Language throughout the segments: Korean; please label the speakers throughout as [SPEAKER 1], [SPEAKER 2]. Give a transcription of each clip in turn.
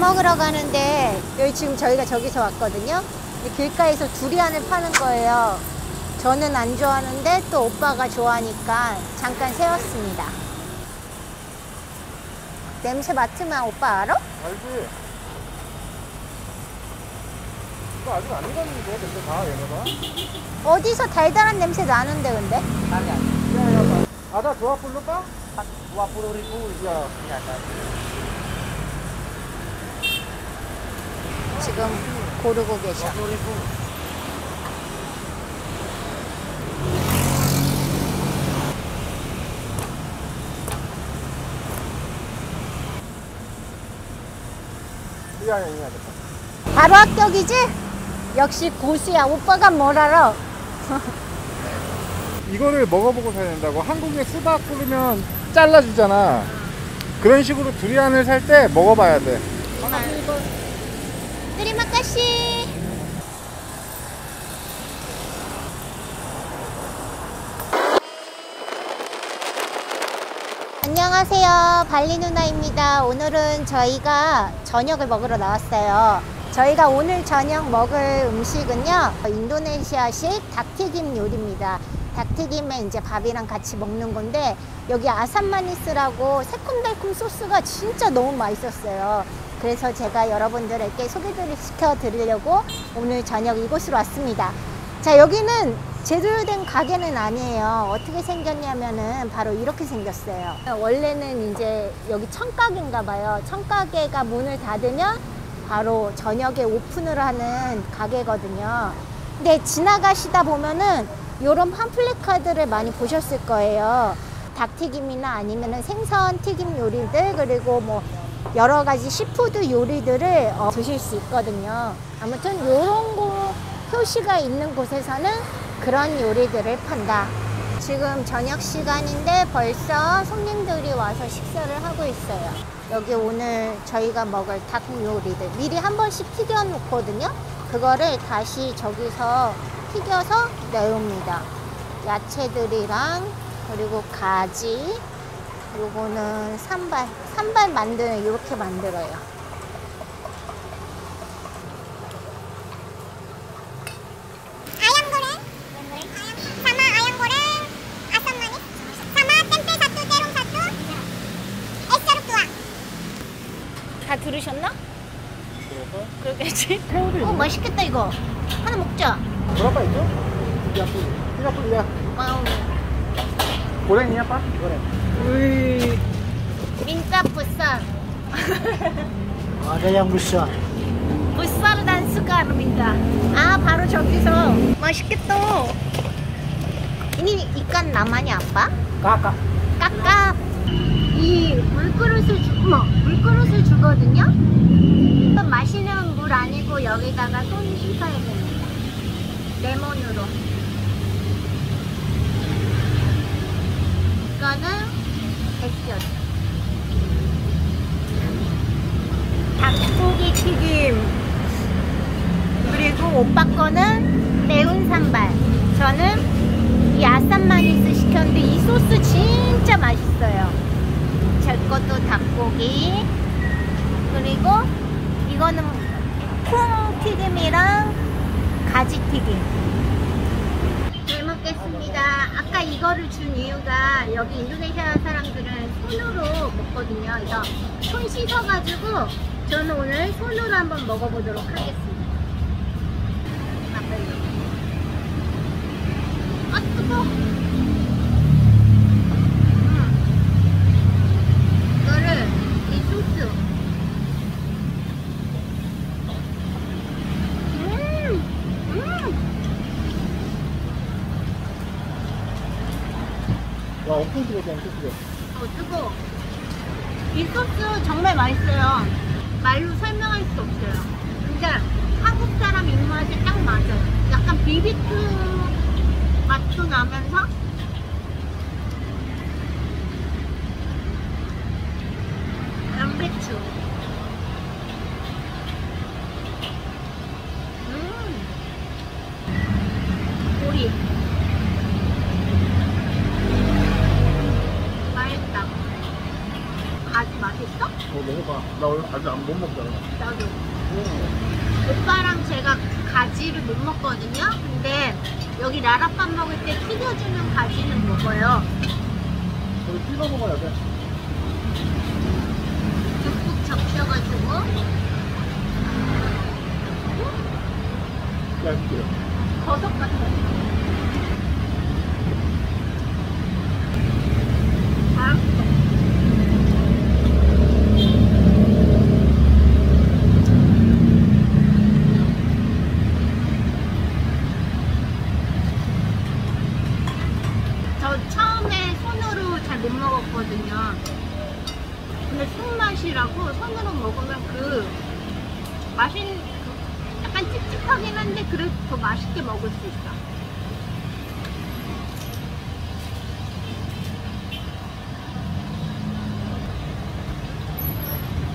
[SPEAKER 1] 가는데 여기 지금 저희가 저기서 왔거든요. 길가에서 두리안을 파는 거예요. 저는 안 좋아하는데 또 오빠가 좋아하니까 잠깐 세웠습니다. 냄새 맡으면 오빠 알아?
[SPEAKER 2] 알지? 이거 아직 안 익었는데, 근데 다 얘네가?
[SPEAKER 1] 어디서 달달한 냄새 나는데 근데?
[SPEAKER 2] 야, 야, 아다?
[SPEAKER 3] 20 ribu
[SPEAKER 2] Ya.
[SPEAKER 3] ya kan
[SPEAKER 1] 지금 고르고 계셔.
[SPEAKER 3] 20 ribu
[SPEAKER 2] Iya, yang ini ada.
[SPEAKER 1] 바로 합격이지? 역시 고수야. 오빠가 뭘 알아?
[SPEAKER 2] 이거를 먹어보고 사야 된다고. 한국에 수박 뿌리면 잘라주잖아. 그런 식으로 두리안을 살 때 먹어봐야 돼.
[SPEAKER 1] 드리마카시. 안녕하세요. 발리 누나입니다. 오늘은 저희가 저녁을 먹으러 나왔어요. 저희가 오늘 저녁 먹을 음식은요. 인도네시아식 닭튀김 요리입니다. 닭튀김에 이제 밥이랑 같이 먹는 건데 여기 아산마니스라고 새콤달콤 소스가 진짜 너무 맛있었어요. 그래서 제가 여러분들에게 소개를 시켜드리려고 오늘 저녁 이곳으로 왔습니다. 자, 여기는 제대로 된 가게는 아니에요. 어떻게 생겼냐면은 바로 이렇게 생겼어요. 원래는 이제 여기 청가게인가 봐요. 청가게가 문을 닫으면 바로 저녁에 오픈을 하는 가게거든요. 근데 지나가시다 보면은 이런 팜플렛 카드를 많이 보셨을 거예요. 닭튀김이나 아니면은 생선 튀김 요리들 그리고 뭐 여러 가지 시푸드 요리들을 어, 드실 수 있거든요. 아무튼 이런 거 표시가 있는 곳에서는 그런 요리들을 판다. 지금 저녁 시간인데 벌써 손님들이 와서 식사를 하고 있어요. 여기 오늘 저희가 먹을 닭 요리들 미리 한 번씩 튀겨 놓거든요. 그거를 다시 저기서 튀겨서 내옵니다. 야채들이랑 그리고 가지 요거는 산발 산발 만드는 이렇게 만들어요. 다 들으셨나?
[SPEAKER 2] 그래서
[SPEAKER 1] 그러겠지. 어. 맛있겠다 이거. 하나 먹자.
[SPEAKER 2] berapa itu? 30. 30 ya.
[SPEAKER 1] 와우.
[SPEAKER 2] Goreng ini apa?
[SPEAKER 1] Ui. 민짜 부산.
[SPEAKER 3] ada yang besar
[SPEAKER 1] 부산 단수가루입니다. 아 바로 저기서 맛있겠다. ini ikan namanya apa?
[SPEAKER 3] kakak
[SPEAKER 1] 깎아. 이 물그릇을 주, 어머, 물그릇을 주거든요. 이건 마시는 물 아니고 여기다가 손 씻어야 됩니다. 레몬으로. 이거는 백전. 닭고기 튀김. 그리고 오빠 거는 매운 산발. 저는 이 아산마니스 시켰는데 이 소스 진짜 맛있어요. 제 것도 닭고기. 그리고 이거는 콩 튀김이랑 가지 튀김. 잘 먹겠습니다. 아까 이거를 준 이유가 여기 인도네시아 사람들은 손으로 먹거든요. 그래서 손 씻어가지고 저는 오늘 손으로 한번 먹어보도록 하겠습니다. 아빠요. 아 뜨거. 이거를 이 소스. 음, 음.
[SPEAKER 2] 와, 엄청 뜨겁지, 엄청 뜨거.
[SPEAKER 1] 어, 뜨거. 이 소스 정말 맛있어요. 말로 설명할 수 없어요. 진짜 한국 사람 입맛에 딱 맞아요. 약간 비비큐 맛도 나면서 양배추. 음. 오리. 맛있다. 가지 맛있어?
[SPEAKER 2] 어, 먹어봐. 나 오늘 가지 안 못 먹잖아.
[SPEAKER 1] 나도. 오빠랑 제가 가지를 못 먹거든요. 근데 여기 라라밥 먹을 때 튀겨주는 가지는 먹어요.
[SPEAKER 2] 거기 찍어 먹어야 돼.
[SPEAKER 1] 듬뿍 적셔가지고.
[SPEAKER 2] 얇게.
[SPEAKER 1] 버섯 같아요. 맛있어. 저 처음에 손으로 잘 못 먹었거든요. 근데 손맛이라고 손으로 먹으면 그 맛있는 그 약간 찝찝하긴 한데 그래도 더 맛있게 먹을 수 있어.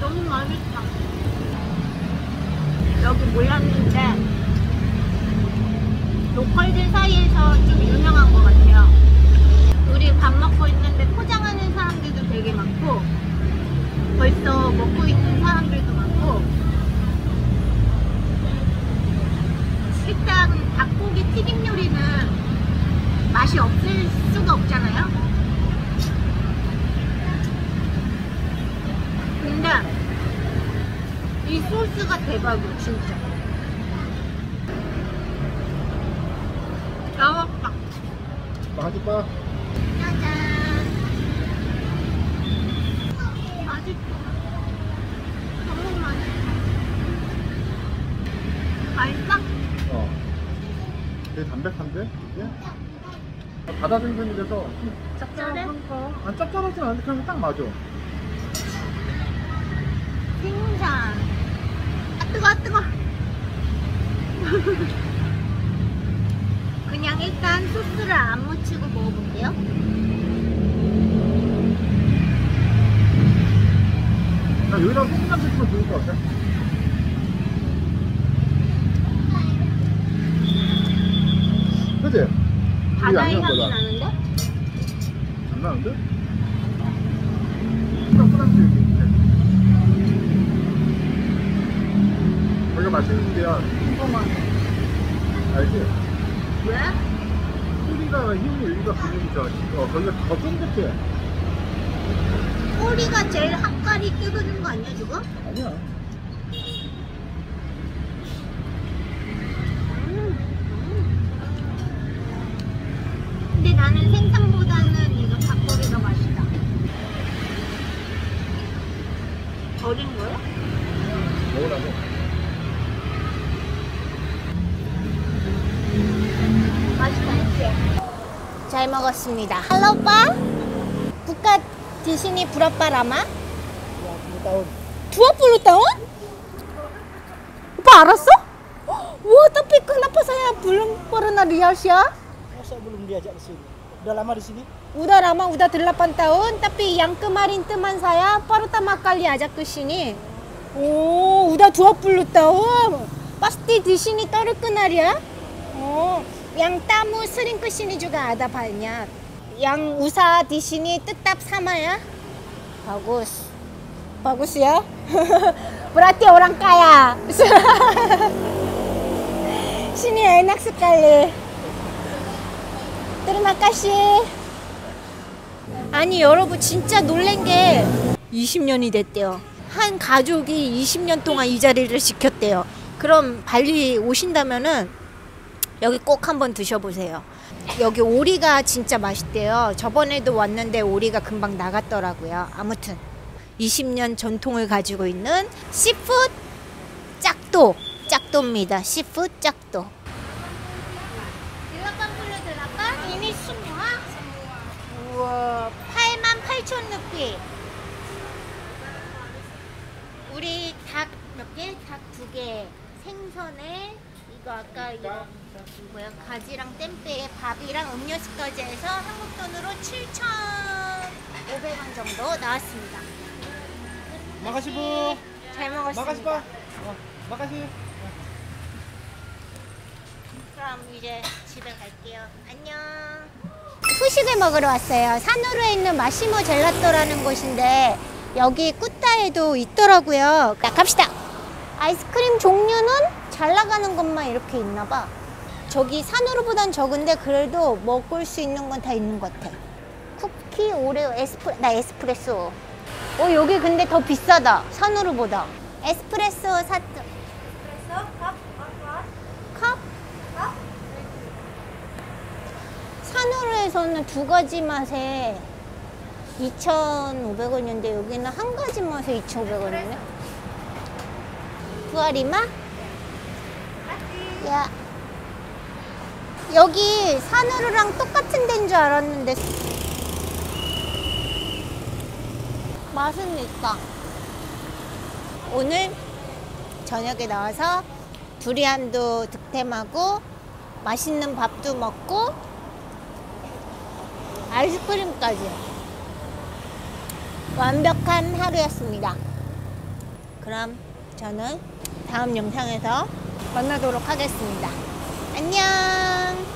[SPEAKER 1] 너무 맛있다. 여기 몰랐는데 로컬들 사이에서 좀 유명한 것 같아요. 우리 밥 먹고 있는데 포장하는 사람들도 되게 많고 벌써 먹고 있는 사람들도 많고 일단 닭고기 튀김 요리는 맛이 없을 수가 없잖아요. 근데 이 소스가 대박이야 진짜. 나왔다.
[SPEAKER 2] 맛있다.
[SPEAKER 1] 짜잔. 맛있어. 너무 맛있어. 맛있어?
[SPEAKER 2] 어. 되게 담백한데? 이게? 바다 생선이라서 좀
[SPEAKER 1] 짭짤해?
[SPEAKER 2] 안 짭짤하진 않은데 그냥 딱 맞아.
[SPEAKER 1] 생선. 아 뜨거 아 뜨거. 그냥 일단 소스를 안 묻히고 먹어볼게요.
[SPEAKER 2] 나 여기다 소금장 찍으면 좋을 것 같아. 그지?
[SPEAKER 1] 바다의
[SPEAKER 2] 양념
[SPEAKER 1] 향이. 나는데?
[SPEAKER 2] 안 나는데? 여기. 거기가 맛있는 데야.
[SPEAKER 1] 어머.
[SPEAKER 2] 알지?
[SPEAKER 1] 왜?
[SPEAKER 2] 소리가 힘이 여기가 근육이죠. 어, 거기가 더 쫀득해.
[SPEAKER 1] 꼬리가 제일 학갈이 뜨거는 거 아니야 지금?
[SPEAKER 2] 아니야.
[SPEAKER 1] 음. 근데 나는 생선보다는 이거 닭고기가 맛있다. 버린 거야?
[SPEAKER 2] 먹으라고.
[SPEAKER 1] 맛있다. 잘 먹었습니다. 할로 오빠? buka di sini berapa lama?
[SPEAKER 3] 20 tahun.
[SPEAKER 1] 20 tahun? Opa 알았어? Wah, tapi kenapa saya belum pernah lihat sih?
[SPEAKER 3] Masa belum diajak ke sini? Udah lama di sini?
[SPEAKER 1] Udah lama, udah 8 tahun. Tapi yang kemarin teman saya pertama kali ajak ke sini. Oh, udah 20 tahun. Pasti di sini terkenal ya? Oh, juga ada banyak. Yang usaha di sini tetap sama ya? Bagus. Bagus ya? Berarti orang kaya. 아니 여러분 진짜 놀란 게 20년이 됐대요. 한 가족이 20년 동안 이 자리를 지켰대요. 그럼 발리 오신다면은 여기 꼭 한번 드셔보세요. 여기 오리가 진짜 맛있대요. 저번에도 왔는데 오리가 금방 나갔더라고요. 아무튼 20년 전통을 가지고 있는 seafood Cakto Cakto입니다. seafood Cakto. 우와 8만 8천 루피 우리 닭 몇 개? 닭 두 개 생선에 이거 아까 이거 뭐야 가지랑 tempe에 밥이랑 음료수까지 해서 한국 돈으로 7,500원 정도 나왔습니다
[SPEAKER 3] Bu.
[SPEAKER 1] 잘 먹었습니다
[SPEAKER 3] Pak. Oh, makasih.
[SPEAKER 1] 그럼 이제 집에 갈게요. 안녕. 후식을 먹으러 왔어요. 산후루에 있는 마시모 젤라또라는 곳인데 여기 꾸따에도 있더라고요. 자, 갑시다. 아이스크림 종류는 잘 나가는 것만 이렇게 있나 봐. 저기 산으로보단 적은데 그래도 먹을 수 있는 건 다 있는 것 같아. 쿠키, 오레오, 에스프레, 나 에스프레소. 어, 여기 근데 더 비싸다. 산으로보다. 에스프레소 샀죠. 컵? 산으로에서는 두 가지 맛에 2,500원인데 여기는 한 가지 맛에 2,500원이네. 부아리마? 야. 여기 산으로랑 똑같은 데인 줄 알았는데 맛은 있다. 오늘 저녁에 나와서 두리안도 득템하고 맛있는 밥도 먹고 아이스크림까지 완벽한 하루였습니다. 그럼 저는 다음 영상에서 만나도록 하겠습니다. 안녕!